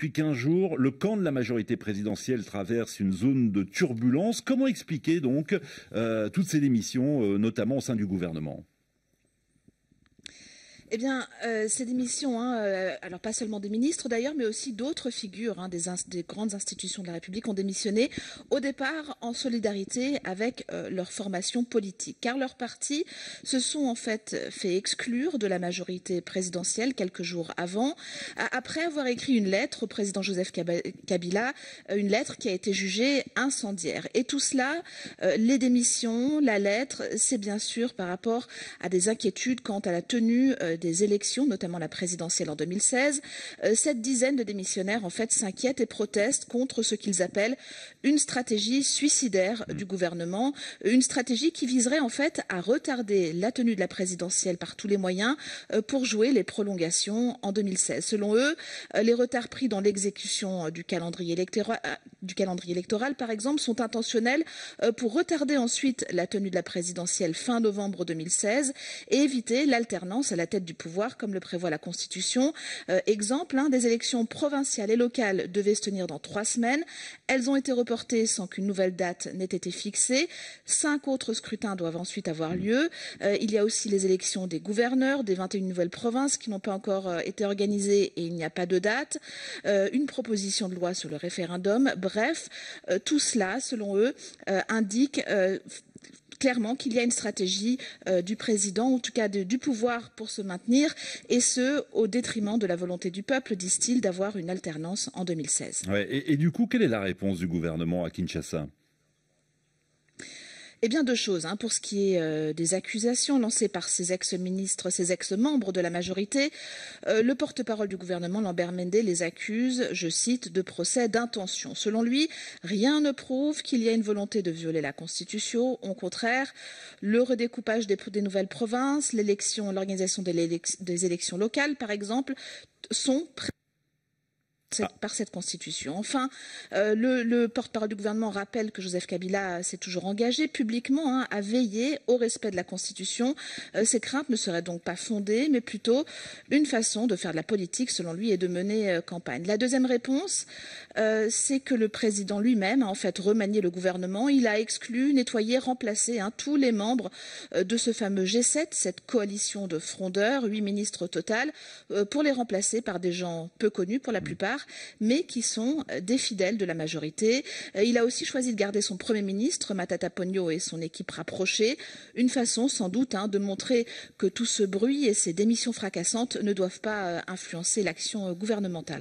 Depuis 15 jours, le camp de la majorité présidentielle traverse une zone de turbulence. Comment expliquer donc euh, toutes ces démissions, euh, notamment au sein du gouvernement? Eh bien, euh, ces démissions, hein, euh, alors pas seulement des ministres d'ailleurs, mais aussi d'autres figures hein, des, des, grandes institutions de la République ont démissionné, au départ en solidarité avec euh, leur formation politique, car leurs partis se sont en fait fait exclure de la majorité présidentielle quelques jours avant, après avoir écrit une lettre au président Joseph Kabila, une lettre qui a été jugée incendiaire. Et tout cela, les démissions, la lettre, c'est bien sûr par rapport à des inquiétudes quant à la tenue des élections, notamment la présidentielle en 2016, euh, cette dizaine de démissionnaires en fait s'inquiètent et protestent contre ce qu'ils appellent une stratégie suicidaire du gouvernement, une stratégie qui viserait en fait à retarder la tenue de la présidentielle par tous les moyens euh, pour jouer les prolongations en 2016. Selon eux, euh, les retards pris dans l'exécution du calendrier électoral, du calendrier électoral, par exemple, sont intentionnels pour retarder ensuite la tenue de la présidentielle fin novembre 2016 et éviter l'alternance à la tête du pouvoir, comme le prévoit la Constitution. Euh, exemple, hein, des élections provinciales et locales devaient se tenir dans trois semaines. Elles ont été reportées sans qu'une nouvelle date n'ait été fixée. Cinq autres scrutins doivent ensuite avoir lieu. Euh, il y a aussi les élections des gouverneurs des 21 nouvelles provinces qui n'ont pas encore euh, été organisées et il n'y a pas de date. une proposition de loi sur le référendum. Bref, tout cela, selon eux, indique clairement qu'il y a une stratégie euh, du président, en tout cas du pouvoir pour se maintenir, et ce, au détriment de la volonté du peuple, disent-ils, d'avoir une alternance en 2016. et du coup, quelle est la réponse du gouvernement à Kinshasa? Eh bien, deux choses. Hein. Pour ce qui est euh, des accusations lancées par ces ex-ministres, ces ex-membres de la majorité, euh, le porte-parole du gouvernement, Lambert Mende, les accuse, je cite, de procès d'intention. Selon lui, rien ne prouve qu'il y a une volonté de violer la Constitution. Au contraire, le redécoupage des, nouvelles provinces, l'élection, l'organisation des, élections locales, par exemple, sont par cette constitution. Enfin, euh, le, porte-parole du gouvernement rappelle que Joseph Kabila s'est toujours engagé publiquement hein, à veiller au respect de la constitution. Euh, ces craintes ne seraient donc pas fondées, mais plutôt une façon de faire de la politique, selon lui, et de mener euh, campagne. La deuxième réponse, c'est que le président lui-même a en fait remanié le gouvernement. Il a exclu, nettoyé, remplacé hein, tous les membres de ce fameux G7, cette coalition de frondeurs, huit ministres au total, pour les remplacer par des gens peu connus pour la plupart mais qui sont euh, des fidèles de la majorité. Euh, il a aussi choisi de garder son Premier ministre, Matata Pogno, et son équipe rapprochée, une façon sans doute hein, de montrer que tout ce bruit et ces démissions fracassantes ne doivent pas euh, influencer l'action gouvernementale.